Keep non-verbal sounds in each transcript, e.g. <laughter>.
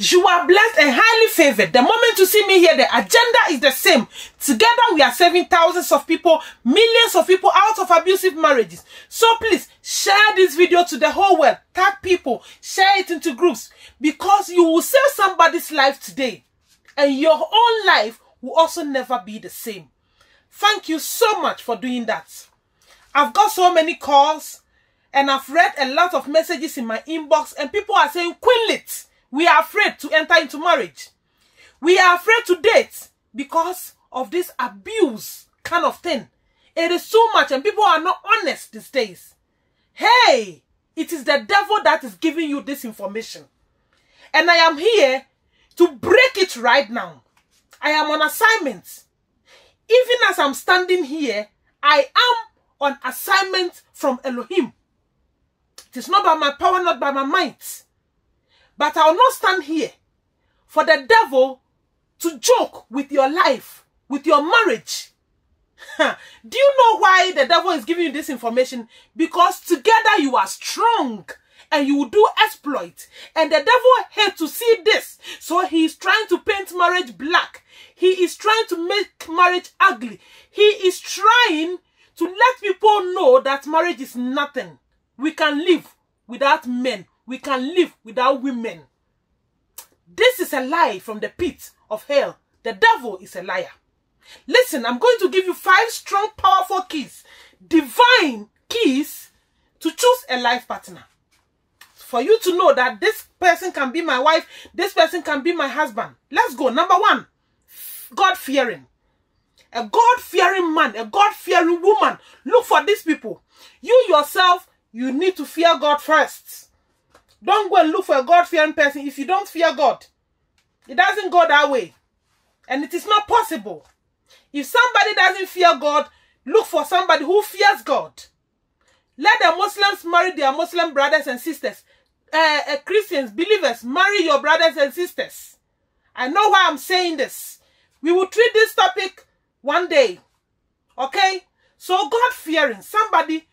You are blessed and highly favored. The moment you see me here, the agenda is the same. Together, we are saving thousands of people, millions of people out of abusive marriages. So please, share this video to the whole world. Tag people, share it into groups because you will save somebody's life today. And your own life will also never be the same. Thank you so much for doing that. I've got so many calls and I've read a lot of messages in my inbox and people are saying, QueenLet, we are afraid to enter into marriage. We are afraid to date because of this abuse kind of thing. It is so much and people are not honest these days. Hey, it is the devil that is giving you this information. And I am here to break it right now. I am on assignment. Even as I'm standing here, I am on assignment from Elohim. It is not by my power, not by my might. But I will not stand here for the devil to joke with your life, with your marriage. <laughs> Do you know why the devil is giving you this information? Because together you are strong and you will do exploit. And the devil hates to see this. So he is trying to paint marriage black. He is trying to make marriage ugly. He is trying to let people know that marriage is nothing. We can live without men. We can live without women. This is a lie from the pit of hell. The devil is a liar. Listen, I'm going to give you five strong, powerful keys, divine keys to choose a life partner. For you to know that this person can be my wife, this person can be my husband. Let's go. Number one, God fearing. A God fearing man, a God fearing woman. Look for these people. You yourself, you need to fear God first. Don't go and look for a God fearing person if you don't fear God. It doesn't go that way. And it is not possible. If somebody doesn't fear God, look for somebody who fears God. Let the Muslims marry their Muslim brothers and sisters. Uh, uh, Christians, believers, marry your brothers and sisters. I know why I'm saying this. We will treat this topic one day. Okay? So God fearing, somebody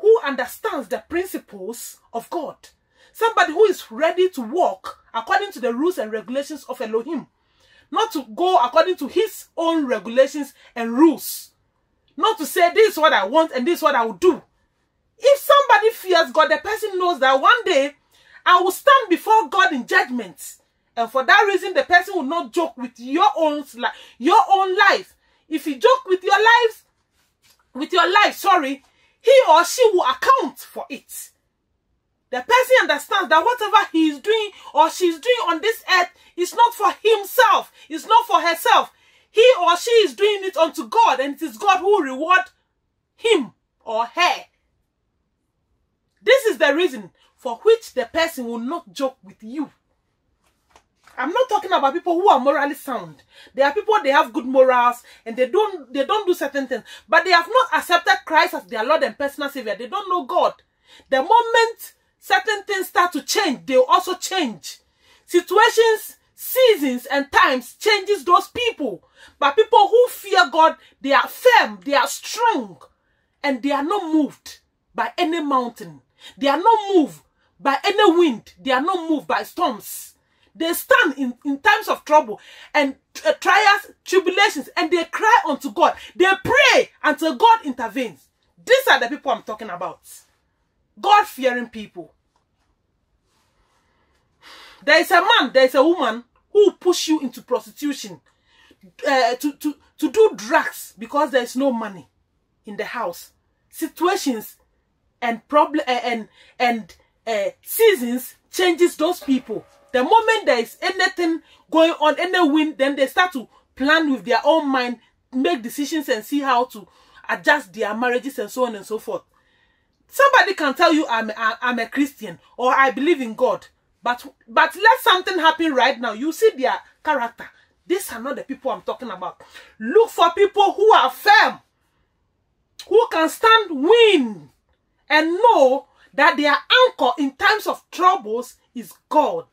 who understands the principles of God. Somebody who is ready to walk according to the rules and regulations of Elohim. Not to go according to his own regulations and rules. Not to say this is what I want and this is what I will do. If somebody fears God, the person knows that one day I will stand before God in judgment. And for that reason, the person will not joke with your own your own life. If you joke with your life, with your life, sorry, he or she will account for it. The person understands that whatever he is doing or she is doing on this earth is not for himself, it's not for herself. He or she is doing it unto God, and it is God who will reward him or her. This is the reason for which the person will not joke with you. I'm not talking about people who are morally sound. There are people they have good morals and they don't they don't do certain things, but they have not accepted Christ as their Lord and personal Savior. They don't know God. The moment certain things start to change, they also change. Situations, seasons, and times changes those people. But people who fear God, they are firm, they are strong, and they are not moved by any mountain. They are not moved by any wind. They are not moved by storms. They stand in, in times of trouble and uh, trials, tribulations, and they cry unto God. They pray until God intervenes. These are the people I'm talking about. God fearing people. There is a man, there is a woman who push you into prostitution uh, to, to, to do drugs because there is no money in the house. Situations and problem uh, and and uh, seasons changes those people. The moment there is anything going on, any wind, then they start to plan with their own mind, make decisions and see how to adjust their marriages and so on and so forth. Somebody can tell you I'm I'm a Christian or I believe in God, but but let something happen right now. You see their character. These are not the people I'm talking about. Look for people who are firm, who can stand wind and know that their anchor in times of troubles is God.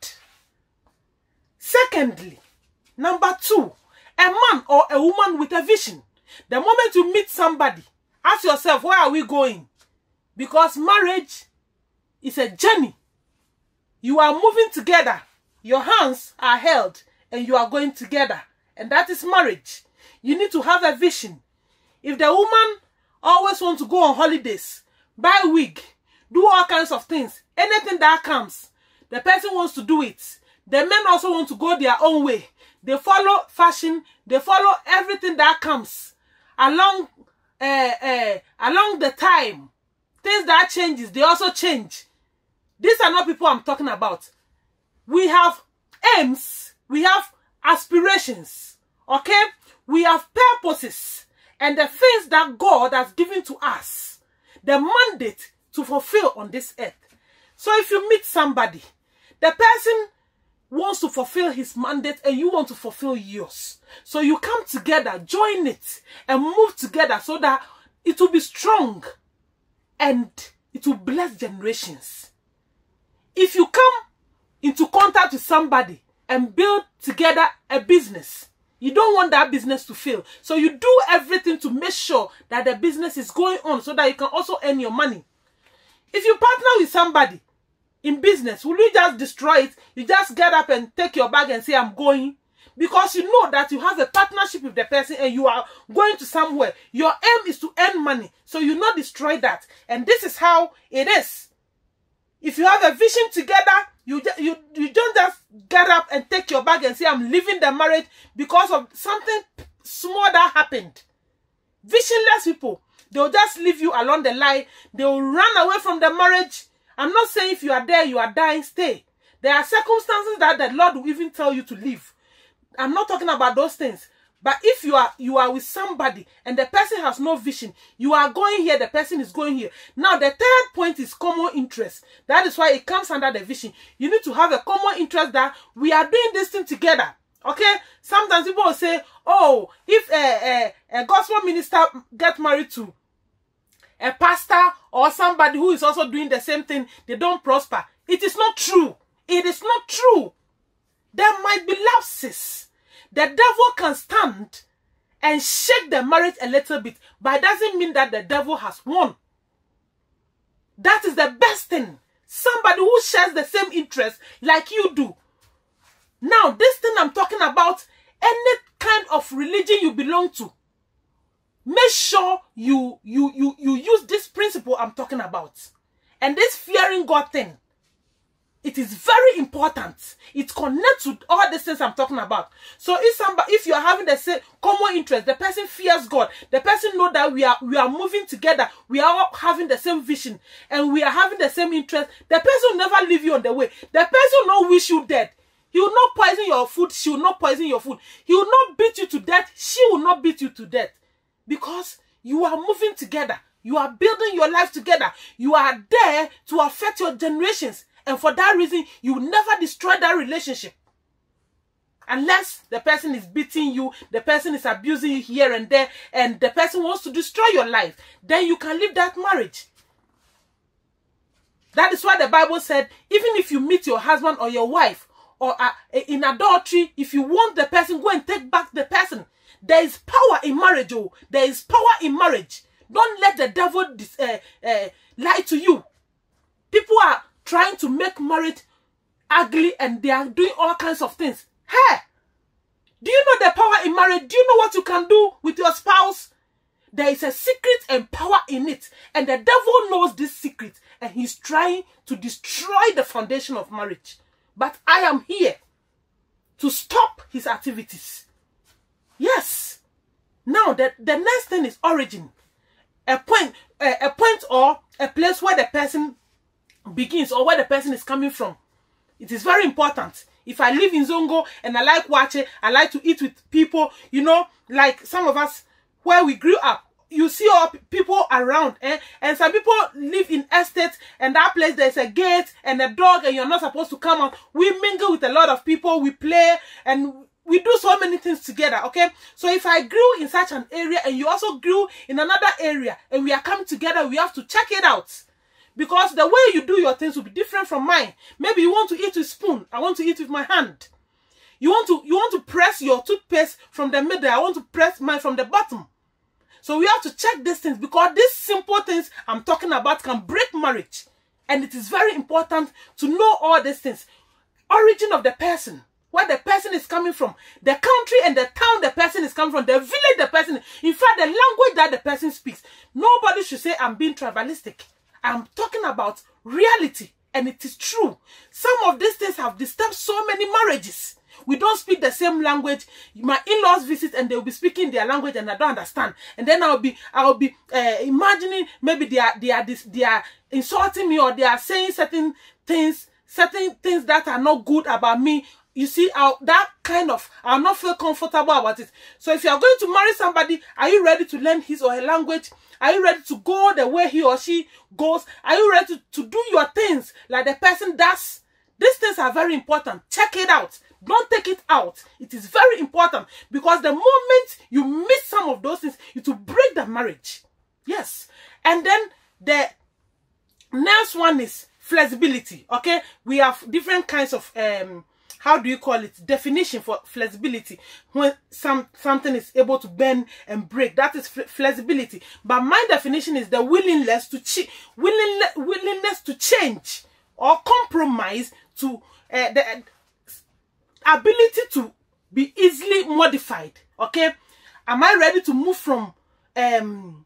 Secondly, number two, a man or a woman with a vision. The moment you meet somebody, ask yourself, where are we going? Because marriage is a journey. You are moving together your hands are held and you are going together. And that is marriage. You need to have a vision. If the woman always wants to go on holidays, buy wig, do all kinds of things, anything that comes, the person wants to do it. The men also want to go their own way. They follow fashion, they follow everything that comes along uh, uh, along the time. Things that changes, they also change. These are not people I'm talking about. We have aims, we have aspirations, okay? We have purposes and the things that God has given to us, the mandate to fulfill on this earth. So if you meet somebody, the person wants to fulfill his mandate and you want to fulfill yours. So you come together, join it, and move together so that it will be strong and it will bless generations. If you come into contact with somebody and build together a business, you don't want that business to fail. So you do everything to make sure that the business is going on so that you can also earn your money. If you partner with somebody in business, will you just destroy it? You just get up and take your bag and say, I'm going. Because you know that you have a partnership with the person and you are going to somewhere. Your aim is to earn money. So you not destroy that. And this is how it is. If you have a vision together, you, you, you don't just get up and take your bag and say, I'm leaving the marriage because of something small that happened. Visionless people, they'll just leave you along the line. They'll run away from the marriage I'm not saying if you are there, you are dying, stay. There are circumstances that the Lord will even tell you to leave. I'm not talking about those things. But if you are you are with somebody and the person has no vision, you are going here, the person is going here. Now the third point is common interest. That is why it comes under the vision. You need to have a common interest that we are doing this thing together. Okay? Sometimes people will say, "Oh, if a, a, a gospel minister get married to a pastor or somebody who is also doing the same thing, they don't prosper. It is not true. It is not true. There might be lapses. The devil can stand and shake the marriage a little bit, but it doesn't mean that the devil has won. That is the best thing. Somebody who shares the same interest like you do. Now, this thing I'm talking about, any kind of religion you belong to, make sure you you you you use this principle i'm talking about and this fearing god thing it is very important it connects with all the things i'm talking about so if somebody if you're having the same common interest the person fears god the person know that we are we are moving together we are all having the same vision and we are having the same interest the person will never leave you on the way the person will not wish you dead he will not poison your food she will not poison your food he will not beat you to death she will not beat you to death because you are moving together. You are building your life together. You are there to affect your generations. And for that reason, you never destroy that relationship. Unless the person is beating you, the person is abusing you here and there, and the person wants to destroy your life, then you can leave that marriage. That is why the Bible said, even if you meet your husband or your wife or uh, in adultery, if you want the person, go and take back the person. There is power in marriage. Oh, there is power in marriage. Don't let the devil uh, uh, lie to you. People are trying to make marriage ugly and they are doing all kinds of things. Hey, do you know the power in marriage? Do you know what you can do with your spouse? There is a secret and power in it. And the devil knows this secret. And he's trying to destroy the foundation of marriage. But I am here to stop his activities. Yes. Now the, the next thing is origin. A point, a, a point or a place where the person begins or where the person is coming from. It is very important. If I live in Zongo and I like watching, I like to eat with people, you know, like some of us where we grew up, you see all people around eh? and some people live in estates and that place there's a gate and a dog and you're not supposed to come out we mingle with a lot of people we play and we do so many things together okay so if i grew in such an area and you also grew in another area and we are coming together we have to check it out because the way you do your things will be different from mine. Maybe you want to eat with spoon. I want to eat with my hand. You want to you want to press your toothpaste from the middle. I want to press mine from the bottom. So we have to check these things because these simple things i'm talking about can break marriage. And it is very important to know all these things. Origin of the person where the person is coming from, the country and the town the person is coming from, the village the person, in fact, the language that the person speaks. Nobody should say I'm being tribalistic. I'm talking about reality, and it is true. Some of these things have disturbed so many marriages. We don't speak the same language. My in-laws visit and they'll be speaking their language and I don't understand. And then I'll be I'll be uh, imagining maybe they are they are this they are insulting me or they are saying certain things certain things that are not good about me you see how that kind of i'll not feel comfortable about it. So if you are going to marry somebody are you ready to learn his or her language? Are you ready to go the way he or she goes? Are you ready to, to do your things like the person does? These things are very important. Check it out. Don't take it out. It is very important because the moment you miss some of those things it will break the marriage. Yes. And then the next one is flexibility okay? We have different kinds of um how do you call it? Definition for flexibility. When some something is able to bend and break that is flexibility. But my definition is the willingness to ch- willingness, willingness to change or compromise to uh, the uh, ability to be easily modified okay? Am i ready to move from um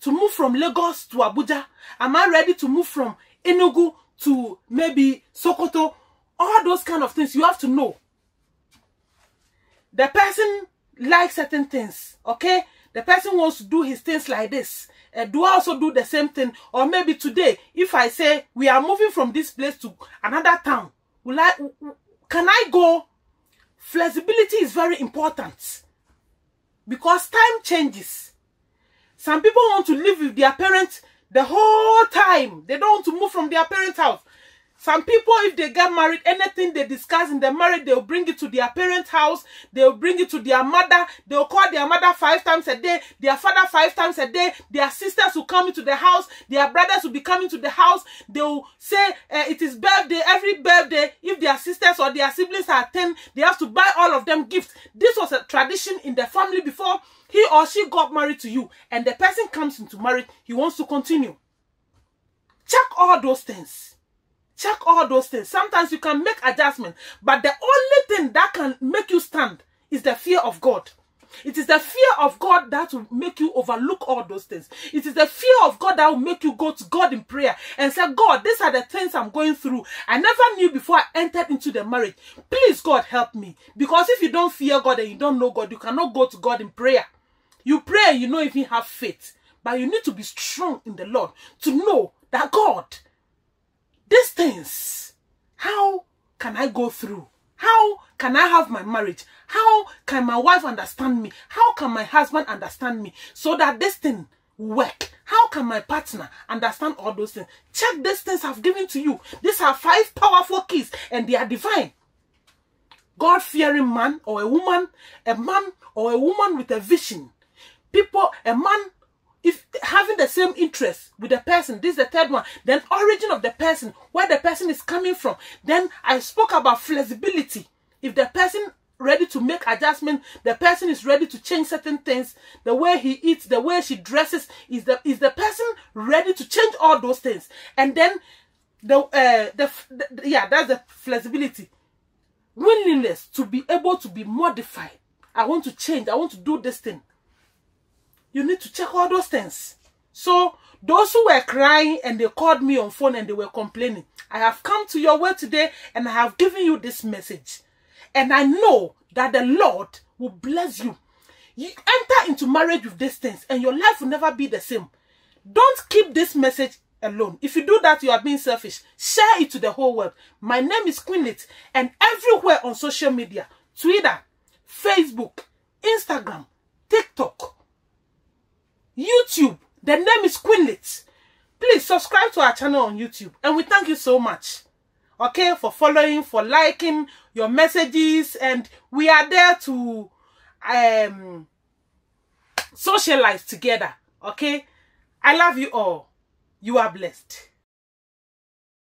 to move from lagos to abuja? Am i ready to move from enugu to maybe sokoto all those kind of things you have to know. The person likes certain things okay? The person wants to do his things like this. Uh, do I also do the same thing? Or maybe today if i say we are moving from this place to another town will i can i go? Flexibility is very important. Because time changes. Some people want to live with their parents the whole time. They don't want to move from their parents house some people, if they get married, anything they discuss in the marriage, they'll bring it to their parents' house. They'll bring it to their mother. They'll call their mother five times a day. Their father five times a day. Their sisters will come into the house. Their brothers will be coming to the house. They'll say uh, it is birthday every birthday. If their sisters or their siblings are 10, they have to buy all of them gifts. This was a tradition in the family before he or she got married to you. And the person comes into marriage, he wants to continue. Check all those things. Check all those things. Sometimes you can make adjustments, but the only thing that can make you stand is the fear of God. It is the fear of God that will make you overlook all those things. It is the fear of God that will make you go to God in prayer and say, God, these are the things I'm going through. I never knew before I entered into the marriage. Please, God, help me. Because if you don't fear God and you don't know God, you cannot go to God in prayer. You pray, you know if you have faith. But you need to be strong in the Lord to know that God, these things, how can I go through? How can I have my marriage? How can my wife understand me? How can my husband understand me? So that this thing work. How can my partner understand all those things? Check these things I've given to you. These are five powerful keys and they are divine. God-fearing man or a woman, a man or a woman with a vision. People, a man if having the same interest with the person this is the third one then origin of the person where the person is coming from. Then i spoke about flexibility. If the person ready to make adjustment the person is ready to change certain things the way he eats the way she dresses is the is the person ready to change all those things? And then the uh the, the yeah that's the flexibility. Willingness to be able to be modified. I want to change. I want to do this thing you need to check all those things. So those who were crying and they called me on phone and they were complaining, I have come to your way today and I have given you this message. And I know that the Lord will bless you. You enter into marriage with these things and your life will never be the same. Don't keep this message alone. If you do that, you are being selfish. Share it to the whole world. My name is QueenLet and everywhere on social media, Twitter, Facebook, Instagram, TikTok, YouTube. The name is Queenlit. Please subscribe to our channel on YouTube. And we thank you so much. Okay, for following, for liking your messages. And we are there to um socialize together. Okay? I love you all. You are blessed.